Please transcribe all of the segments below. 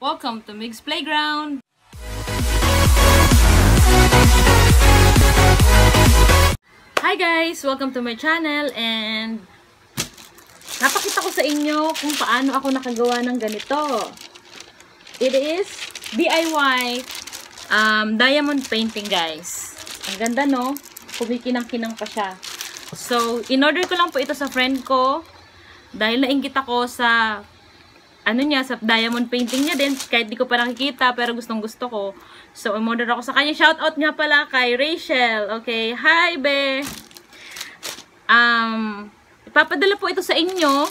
Welcome to Mig's Playground! Hi guys! Welcome to my channel and napakita ko sa inyo kung paano ako nakagawa ng ganito. It is DIY um, diamond painting guys. Ang ganda no? Kumikinang-kinang pa siya. So, in-order ko lang po ito sa friend ko dahil nainggit ako sa ano niya, sa diamond painting niya din. Kahit di ko pa nakikita, pero gustong gusto ko. So, umorder ako sa kanya. Shout out nga pala kay Rachel. Okay, hi be! Um, ipapadala po ito sa inyo.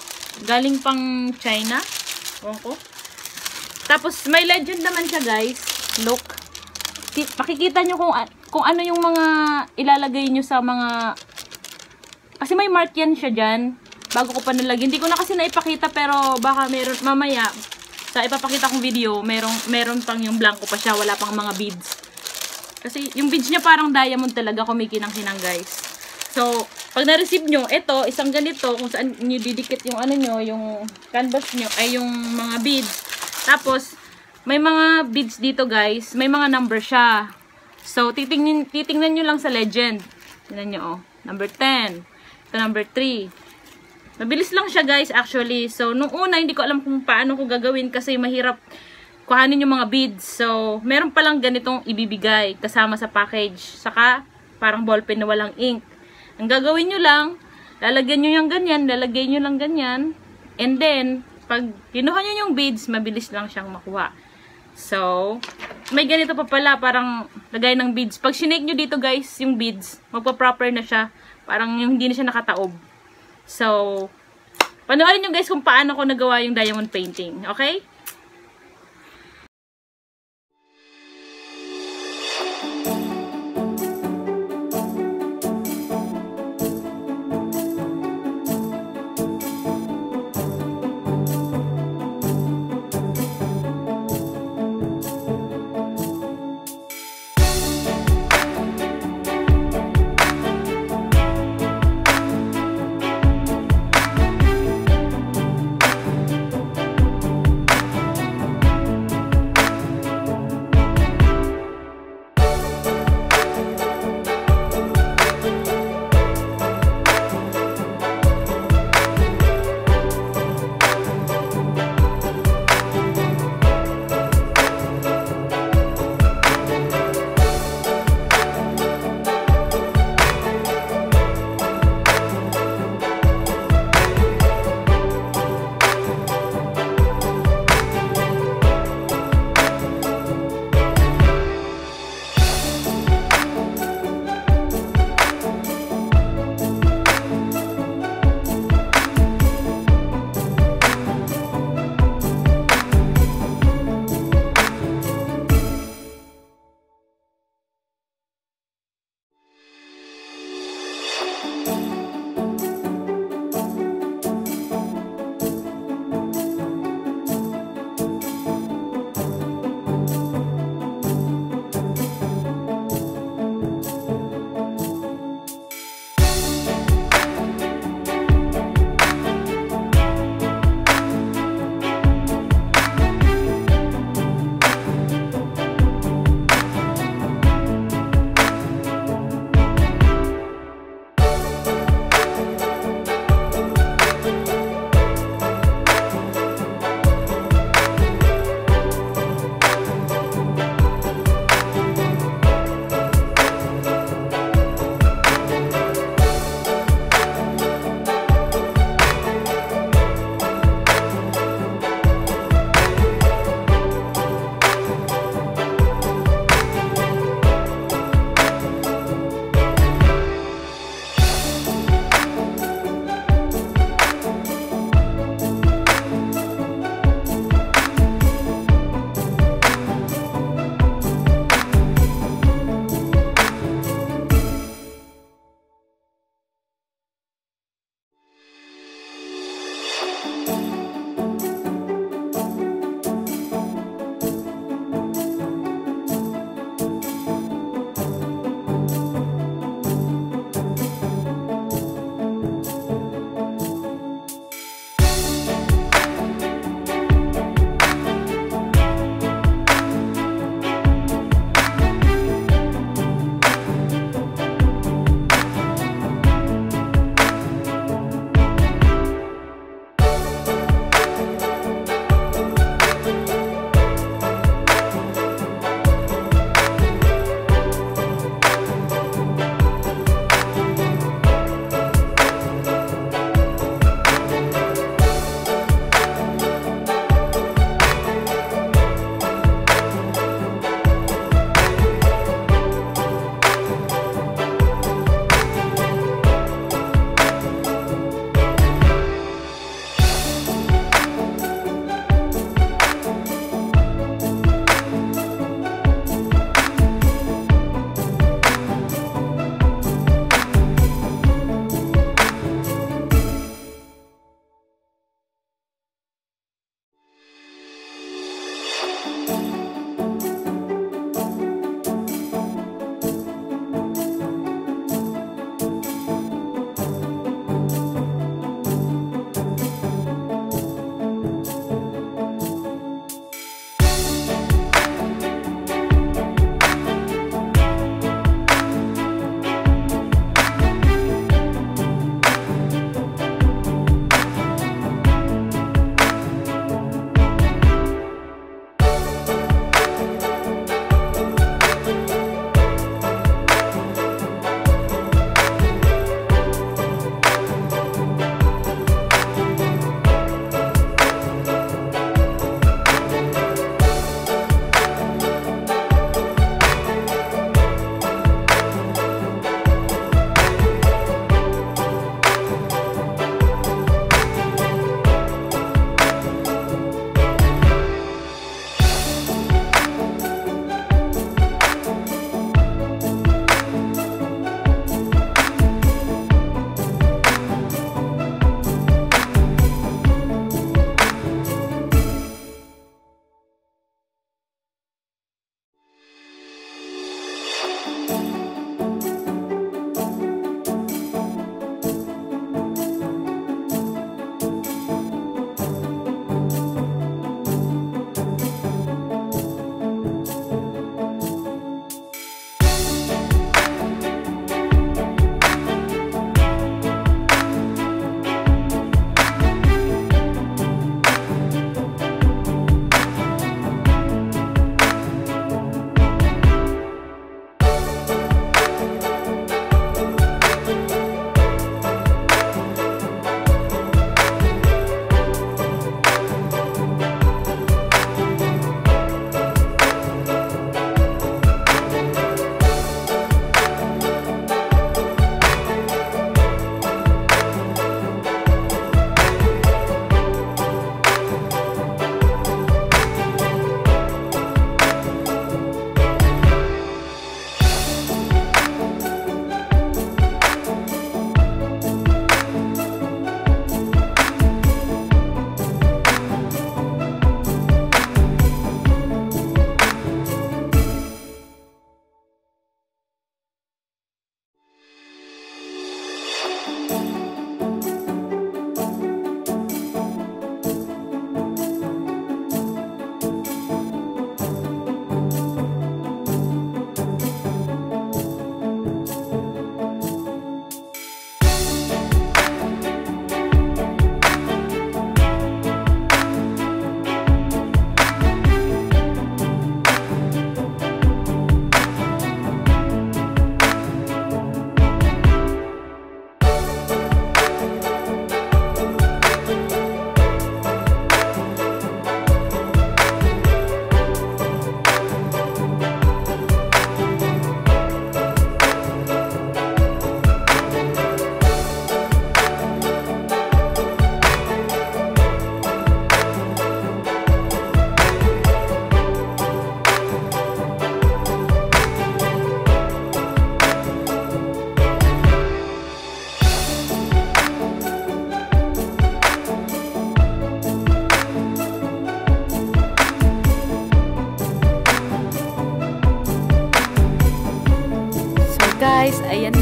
Galing pang China. Ewan ko. Tapos, may legend naman siya guys. Look. Makikita nyo kung, kung ano yung mga ilalagay nyo sa mga... Kasi may mark yan siya dyan bago ko pa nilagyan. Hindi ko na kasi naipakita pero baka meron mamaya sa ipapakita kong video, meron meron pang yung blanco pa siya, wala pang mga beads. Kasi yung beads niya parang diamond talaga kumikinang-kinang guys. So, pag na-receive nyo, ito, isang ganito, kung saan nyo didikit yung ano nyo, yung canvas nyo, ay yung mga beads. Tapos, may mga beads dito guys, may mga number siya. So, titingnan, titingnan nyo lang sa legend. Tingnan nyo, oh. Number 10. Ito number 3. Mabilis lang siya guys actually. So, nung una hindi ko alam kung paano ko gagawin kasi mahirap kuhanin yung mga beads. So, meron palang ganitong ibibigay kasama sa package. Saka, parang ballpen na walang ink. Ang gagawin nyo lang, lalagyan nyo yung ganyan, lalagay nyo lang ganyan. And then, pag kinuha nyo yung beads, mabilis lang siyang makuha. So, may ganito pa pala, parang lagay ng beads. Pag sinake nyo dito guys, yung beads, magpa-proper na siya. Parang yung hindi na siya nakataob. So, panoorin nyo guys kung paano ko nagawa yung diamond painting. Okay?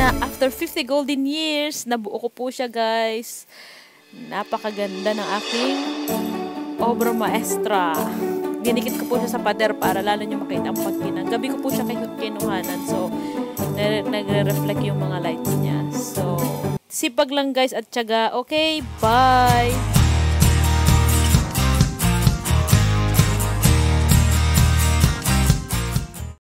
After 50 golden years, nabuo ko po siya guys. Napakaganda ng aking obra maestra. Dinikit ko po siya sa pader para lalo nyo makita ang pagkinang. Gabi ko po siya kinuhanan. So, nagre-reflect yung mga lights niya. So, sipag lang guys at tiyaga. Okay, bye!